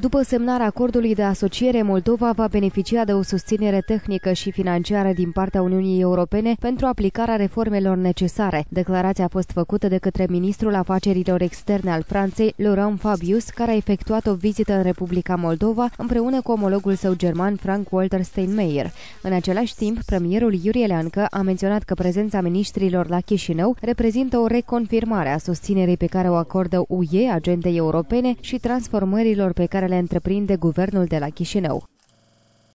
După semnarea acordului de asociere, Moldova va beneficia de o susținere tehnică și financiară din partea Uniunii Europene pentru aplicarea reformelor necesare. Declarația a fost făcută de către ministrul afacerilor externe al Franței, Laurent Fabius, care a efectuat o vizită în Republica Moldova împreună cu omologul său german Frank-Walter Steinmeier. În același timp, premierul Iurie Leancă a menționat că prezența ministrilor la Chișinău reprezintă o reconfirmare a susținerii pe care o acordă UE, agentei europene și transformărilor pe care le întreprinde guvernul de la Chișinău.